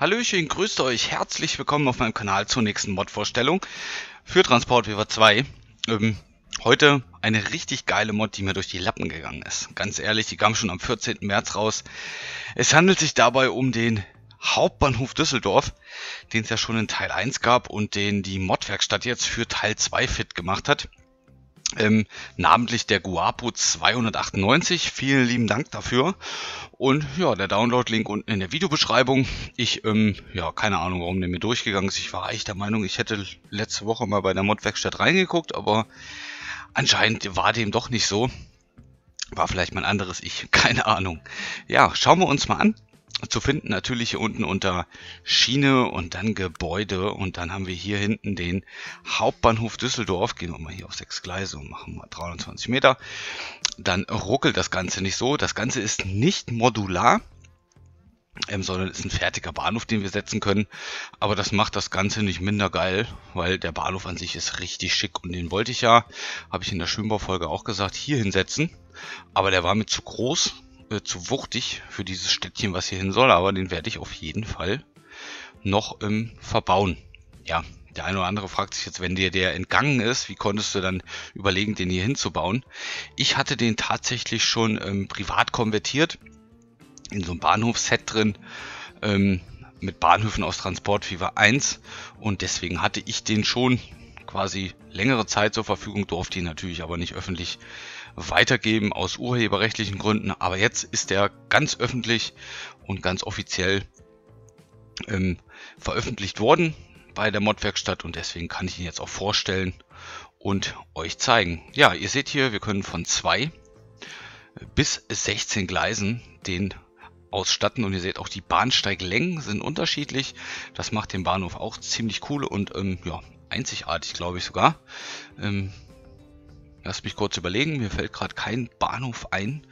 Hallöchen, grüßt euch, herzlich willkommen auf meinem Kanal zur nächsten Mod-Vorstellung für Transport Weaver 2. Ähm, heute eine richtig geile Mod, die mir durch die Lappen gegangen ist. Ganz ehrlich, die kam schon am 14. März raus. Es handelt sich dabei um den Hauptbahnhof Düsseldorf, den es ja schon in Teil 1 gab und den die Modwerkstatt jetzt für Teil 2 fit gemacht hat. Ähm, namentlich der Guapo 298. Vielen lieben Dank dafür. Und ja, der Download-Link unten in der Videobeschreibung. Ich, ähm, ja, keine Ahnung, warum der mir durchgegangen ist. Ich war eigentlich der Meinung, ich hätte letzte Woche mal bei der Modwerkstatt reingeguckt, aber anscheinend war dem doch nicht so. War vielleicht mein anderes Ich, keine Ahnung. Ja, schauen wir uns mal an zu finden natürlich hier unten unter Schiene und dann Gebäude und dann haben wir hier hinten den Hauptbahnhof Düsseldorf. Gehen wir mal hier auf sechs Gleise und machen mal 320 Meter. Dann ruckelt das Ganze nicht so. Das Ganze ist nicht modular, ähm, sondern ist ein fertiger Bahnhof, den wir setzen können. Aber das macht das Ganze nicht minder geil, weil der Bahnhof an sich ist richtig schick und den wollte ich ja, habe ich in der Schönbaufolge auch gesagt, hier hinsetzen. Aber der war mir zu groß äh, zu wuchtig für dieses Städtchen, was hier hin soll, aber den werde ich auf jeden Fall noch ähm, verbauen. Ja, der eine oder andere fragt sich jetzt, wenn dir der entgangen ist, wie konntest du dann überlegen, den hier hinzubauen? Ich hatte den tatsächlich schon ähm, privat konvertiert, in so einem Bahnhofsset drin, ähm, mit Bahnhöfen aus Transport Fever 1 und deswegen hatte ich den schon quasi längere Zeit zur Verfügung, durfte ihn natürlich aber nicht öffentlich weitergeben aus urheberrechtlichen Gründen. Aber jetzt ist er ganz öffentlich und ganz offiziell ähm, veröffentlicht worden bei der Modwerkstatt und deswegen kann ich ihn jetzt auch vorstellen und euch zeigen. Ja, ihr seht hier, wir können von zwei bis 16 Gleisen den ausstatten und ihr seht auch die Bahnsteiglängen sind unterschiedlich. Das macht den Bahnhof auch ziemlich cool und ähm, ja, einzigartig, glaube ich sogar. Ähm, Lass mich kurz überlegen, mir fällt gerade kein Bahnhof ein,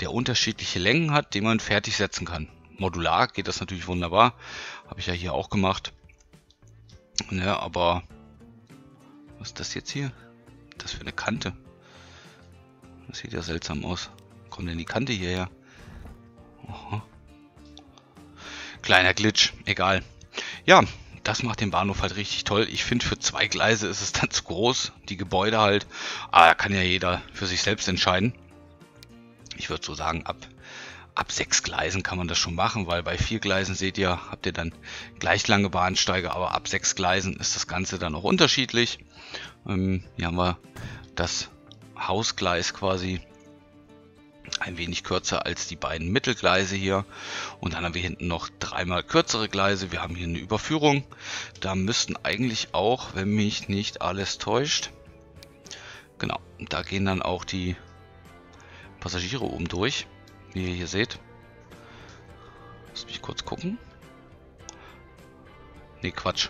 der unterschiedliche Längen hat, den man fertig setzen kann. Modular geht das natürlich wunderbar, habe ich ja hier auch gemacht. Ja, aber was ist das jetzt hier? Das für eine Kante. Das sieht ja seltsam aus. Kommt denn die Kante hierher? Aha. Kleiner Glitch, egal. Ja, das macht den Bahnhof halt richtig toll. Ich finde, für zwei Gleise ist es dann zu groß. Die Gebäude halt. Aber da kann ja jeder für sich selbst entscheiden. Ich würde so sagen, ab, ab sechs Gleisen kann man das schon machen, weil bei vier Gleisen seht ihr, habt ihr dann gleich lange Bahnsteige, aber ab sechs Gleisen ist das Ganze dann auch unterschiedlich. Ähm, hier haben wir das Hausgleis quasi ein wenig kürzer als die beiden Mittelgleise hier. Und dann haben wir hinten noch dreimal kürzere Gleise. Wir haben hier eine Überführung. Da müssten eigentlich auch, wenn mich nicht alles täuscht, genau, da gehen dann auch die Passagiere oben durch, wie ihr hier seht. Lass mich kurz gucken. Ne, Quatsch.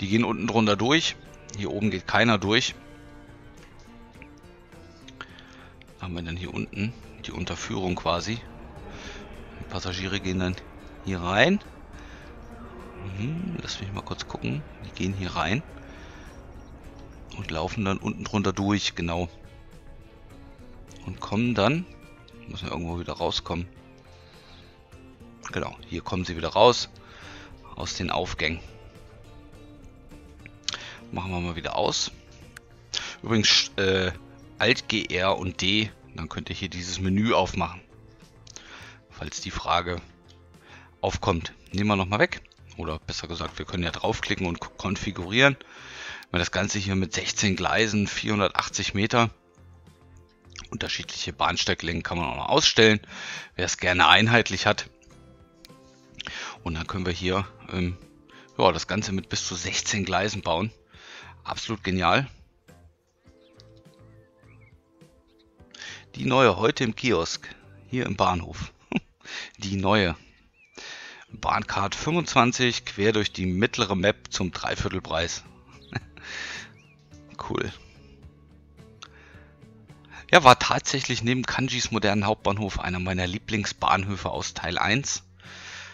Die gehen unten drunter durch. Hier oben geht keiner durch. haben wir dann hier unten die Unterführung quasi. Die Passagiere gehen dann hier rein. Mhm, lass mich mal kurz gucken. Die gehen hier rein und laufen dann unten drunter durch, genau. Und kommen dann, müssen wir irgendwo wieder rauskommen. Genau, hier kommen sie wieder raus aus den Aufgängen. Machen wir mal wieder aus. Übrigens, äh, Alt GR und D dann könnt ihr hier dieses Menü aufmachen. Falls die Frage aufkommt. Nehmen wir nochmal weg. Oder besser gesagt, wir können ja draufklicken und konfigurieren. Wenn das Ganze hier mit 16 Gleisen, 480 Meter, unterschiedliche Bahnsteiglängen kann man auch noch ausstellen, wer es gerne einheitlich hat. Und dann können wir hier ähm, ja, das Ganze mit bis zu 16 Gleisen bauen. Absolut genial. Die neue heute im Kiosk. Hier im Bahnhof. Die neue. Bahncard 25 quer durch die mittlere Map zum Dreiviertelpreis. cool. Ja, war tatsächlich neben Kanjis modernen Hauptbahnhof einer meiner Lieblingsbahnhöfe aus Teil 1.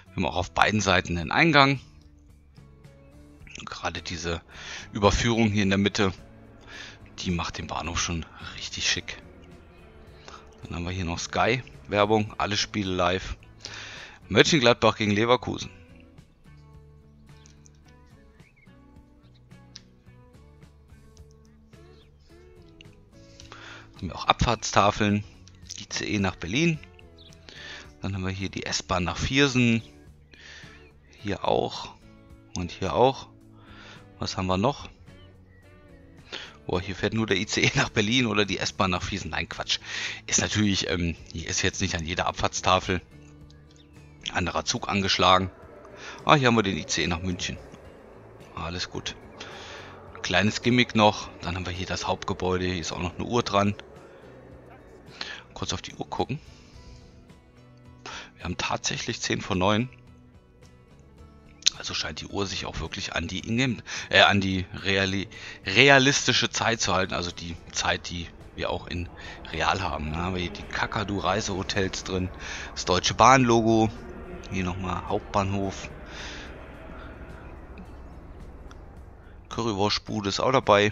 Wir haben auch auf beiden Seiten den Eingang. Gerade diese Überführung hier in der Mitte, die macht den Bahnhof schon richtig schick. Dann haben wir hier noch Sky, Werbung, alle Spiele live. Mönchengladbach gegen Leverkusen. Haben wir auch Abfahrtstafeln, die CE nach Berlin. Dann haben wir hier die S-Bahn nach Viersen. Hier auch und hier auch. Was haben wir noch? Oh, hier fährt nur der ICE nach Berlin oder die S-Bahn nach Viersen. Nein, Quatsch. Ist natürlich, ähm, hier ist jetzt nicht an jeder Abfahrtstafel anderer Zug angeschlagen. Ah, hier haben wir den ICE nach München. Alles gut. Kleines Gimmick noch. Dann haben wir hier das Hauptgebäude. Hier ist auch noch eine Uhr dran. Kurz auf die Uhr gucken. Wir haben tatsächlich 10 vor 9. Also scheint die Uhr sich auch wirklich an die äh, an die reali realistische Zeit zu halten. Also die Zeit, die wir auch in Real haben. Da haben wir hier die Kakadu Reisehotels drin. Das Deutsche Bahn Logo. Hier nochmal Hauptbahnhof. Currywurstbude ist auch dabei.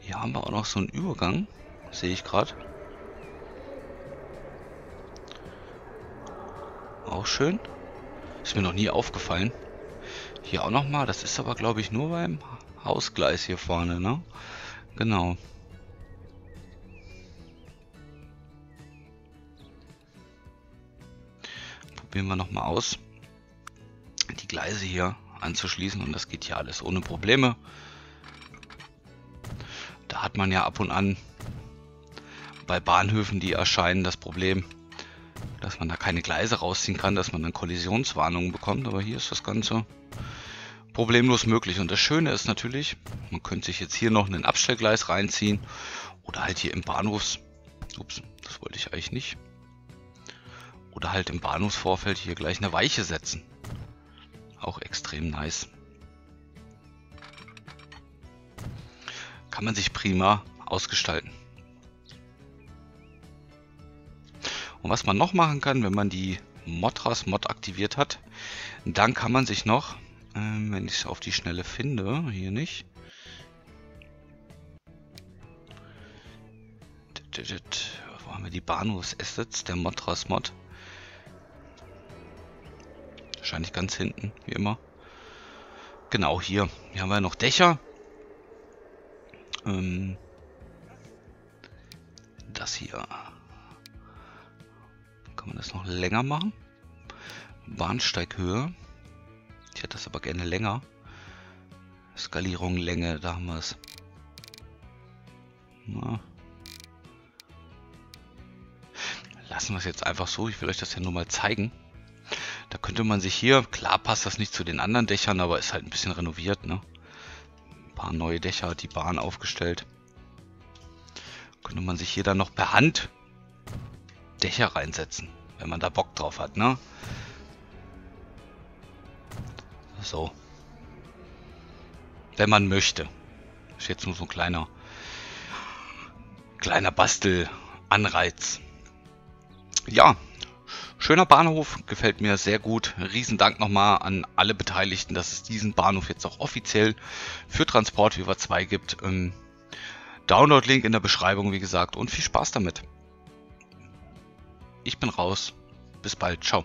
Hier haben wir auch noch so einen Übergang. Sehe ich gerade. Auch schön. Ist mir noch nie aufgefallen. Hier auch nochmal. Das ist aber, glaube ich, nur beim Hausgleis hier vorne, ne? Genau. probieren wir nochmal aus, die Gleise hier anzuschließen und das geht hier alles ohne Probleme. Da hat man ja ab und an bei Bahnhöfen, die erscheinen, das Problem, dass man da keine Gleise rausziehen kann, dass man dann Kollisionswarnungen bekommt, aber hier ist das Ganze problemlos möglich. Und das Schöne ist natürlich, man könnte sich jetzt hier noch ein Abstellgleis reinziehen oder halt hier im Bahnhofs... Ups, das wollte ich eigentlich nicht. Oder halt im Bahnhofsvorfeld hier gleich eine Weiche setzen. Auch extrem nice. Kann man sich prima ausgestalten. Und was man noch machen kann, wenn man die Modras Mod aktiviert hat, dann kann man sich noch, äh, wenn ich es auf die Schnelle finde, hier nicht, wo haben wir die Bahnhofs-Assets, der Modras Mod? Wahrscheinlich ganz hinten, wie immer. Genau, hier. Hier haben wir noch Dächer. Ähm, das hier. Kann man das noch länger machen? Bahnsteighöhe. Ich hätte das aber gerne länger. Skalierung, Länge, da haben wir es. Lassen wir es jetzt einfach so. Ich will euch das ja nur mal zeigen. Da könnte man sich hier, klar passt das nicht zu den anderen Dächern, aber ist halt ein bisschen renoviert, ne? Ein paar neue Dächer die Bahn aufgestellt. Könnte man sich hier dann noch per Hand Dächer reinsetzen, wenn man da Bock drauf hat, ne? So. Wenn man möchte. Ist jetzt nur so ein kleiner kleiner Bastel-Anreiz. Ja, Schöner Bahnhof, gefällt mir sehr gut. Riesendank nochmal an alle Beteiligten, dass es diesen Bahnhof jetzt auch offiziell für Transport Viva 2 gibt. Ähm, Download-Link in der Beschreibung, wie gesagt, und viel Spaß damit. Ich bin raus. Bis bald. Ciao.